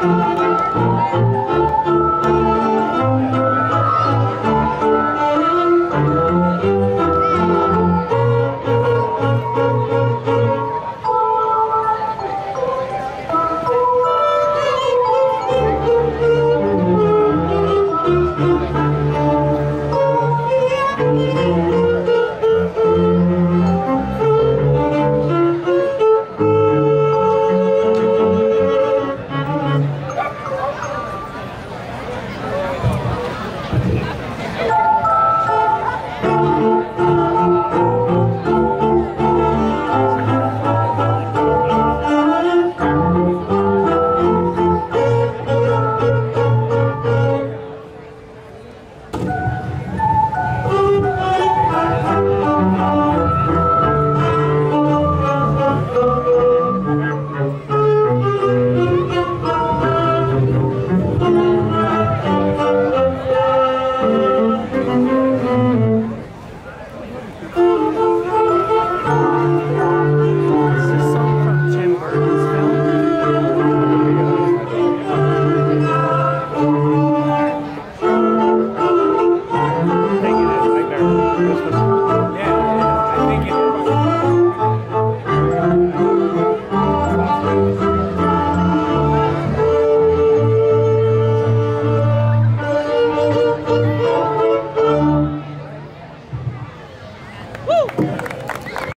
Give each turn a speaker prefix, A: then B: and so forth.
A: Thank you. Woo!